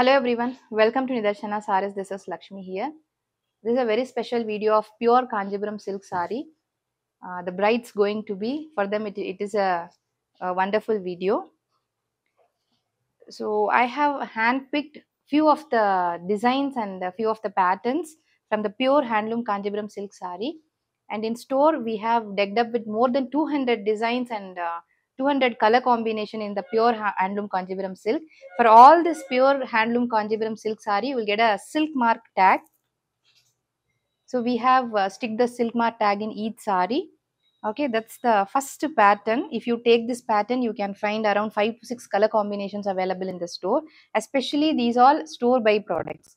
Hello everyone, welcome to Nidharshana Sarees. This is Lakshmi here. This is a very special video of pure Kanchipuram silk sari. Uh, the bride's going to be, for them, it, it is a, a wonderful video. So, I have handpicked few of the designs and a few of the patterns from the pure handloom Kanchipuram silk sari. And in store, we have decked up with more than 200 designs and uh, 200 color combination in the pure handloom Kanchipuram silk. For all this pure handloom Kanchipuram silk sari, you will get a silk mark tag. So we have uh, stick the silk mark tag in each sari. Okay, that's the first pattern. If you take this pattern, you can find around five to six color combinations available in the store. Especially these all store by products.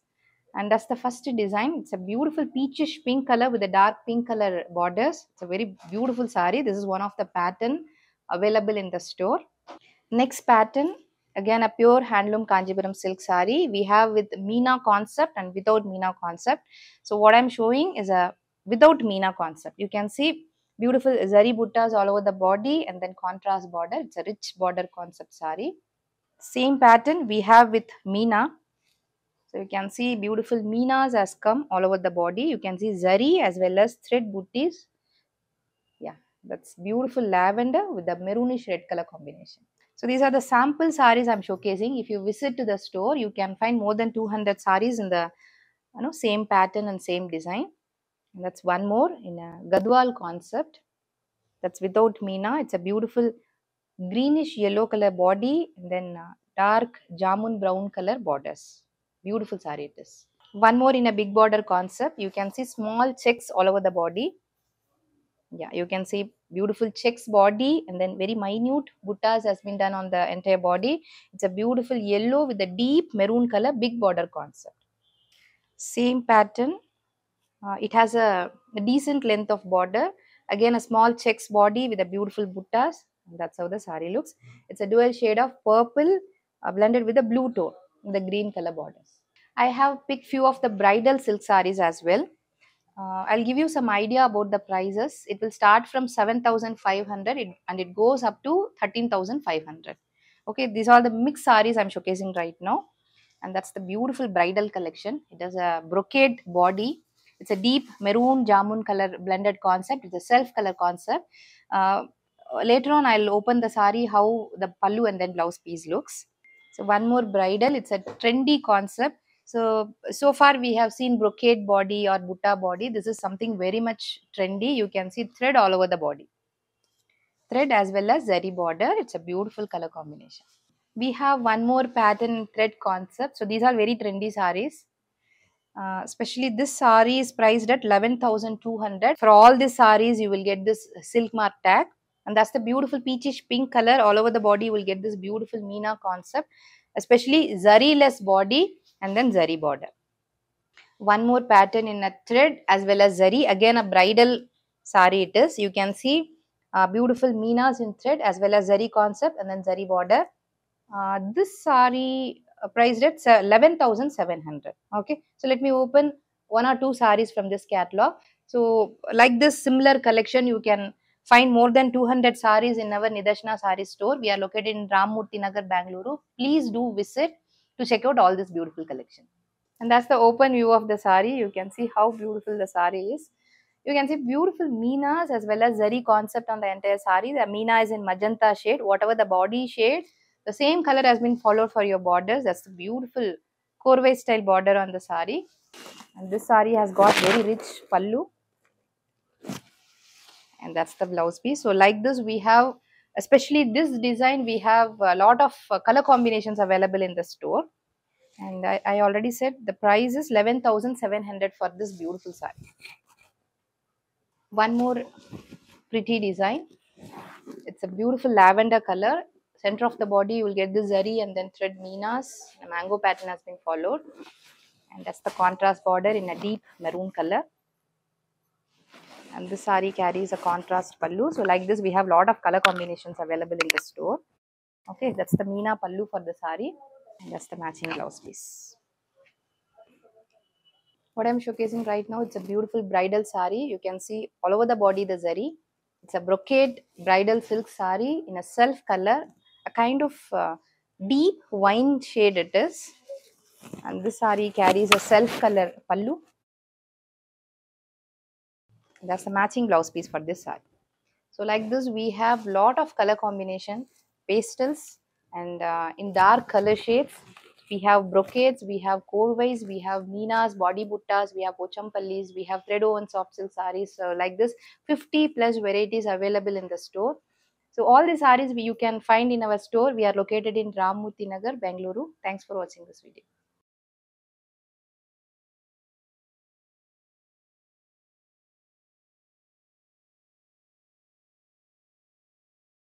And that's the first design. It's a beautiful peachish pink color with a dark pink color borders. It's a very beautiful sari. This is one of the pattern available in the store. Next pattern, again a pure handloom Kanchipuram silk sari. We have with Meena concept and without Meena concept. So what I'm showing is a without Meena concept. You can see beautiful zari buttas all over the body and then contrast border. It's a rich border concept sari. Same pattern we have with Meena. So you can see beautiful Meenas has come all over the body. You can see zari as well as thread booties. That's beautiful lavender with the maroonish red color combination. So these are the sample saris I'm showcasing. If you visit to the store, you can find more than 200 saris in the you know same pattern and same design. And that's one more in a Gadwal concept. That's without Meena. It's a beautiful greenish yellow color body and then uh, dark jamun brown color borders. Beautiful sari it is. One more in a big border concept. You can see small checks all over the body. Yeah, you can see beautiful checks body and then very minute buttas has been done on the entire body. It's a beautiful yellow with a deep maroon color, big border concept. Same pattern. Uh, it has a, a decent length of border. Again, a small checks body with a beautiful buttas. That's how the sari looks. It's a dual shade of purple uh, blended with a blue tone, in the green color borders. I have picked few of the bridal silk saris as well. Uh, I'll give you some idea about the prices. It will start from 7,500 and it goes up to 13,500. Okay, these are the mixed saris I'm showcasing right now. And that's the beautiful bridal collection. It has a brocade body. It's a deep maroon jamun color blended concept. It's a self color concept. Uh, later on, I'll open the sari how the pallu and then blouse piece looks. So one more bridal. It's a trendy concept. So so far we have seen brocade body or butta body. This is something very much trendy. You can see thread all over the body. Thread as well as zari border. It's a beautiful color combination. We have one more pattern thread concept. So these are very trendy saris. Uh, especially this sari is priced at 11,200. For all these saris, you will get this silk mark tag. And that's the beautiful peachish pink color. All over the body, you will get this beautiful Meena concept. Especially zari less body and then zari border. One more pattern in a thread as well as zari. Again, a bridal sari it is. You can see uh, beautiful Meenas in thread as well as zari concept and then zari border. Uh, this sari uh, priced at 11,700. Okay, so let me open one or two saris from this catalog. So, like this similar collection, you can find more than 200 saris in our Nidharshana Sari store. We are located in Rammurthy Nagar, Bangalore. Please do visit to check out all this beautiful collection. And that's the open view of the sari. You can see how beautiful the sari is. You can see beautiful meenas as well as zari concept on the entire sari. The meena is in magenta shade. Whatever the body shade, the same color has been followed for your borders. That's the beautiful korvai style border on the sari. And this sari has got very rich pallu. And that's the blouse piece. So like this, we have, especially this design, we have a lot of uh, color combinations available in the store. And I, I already said the price is 11,700 for this beautiful sari. One more pretty design. It's a beautiful lavender color. Center of the body, you will get the zari and then thread meenas The mango pattern has been followed. And that's the contrast border in a deep maroon color. And this sari carries a contrast pallu. So like this, we have lot of color combinations available in the store. Okay, that's the meena pallu for the sari. And that's the matching blouse piece. What I'm showcasing right now, it's a beautiful bridal sari. You can see all over the body the zari. It's a brocade bridal silk sari in a self color, a kind of uh, deep wine shade it is. and this saree carries a self color pallu that's the matching blouse piece for this saree so like this we have lot of color combination pastels and uh, in dark color shades we have brocades we have korvais we have meenas body buttas we have pochampallis we have thread woven soft silk sarees so like this 50 plus varieties available in the store. So all these sarees we, you can find in our store. We are located in ramurthy nagar thanks for watching this video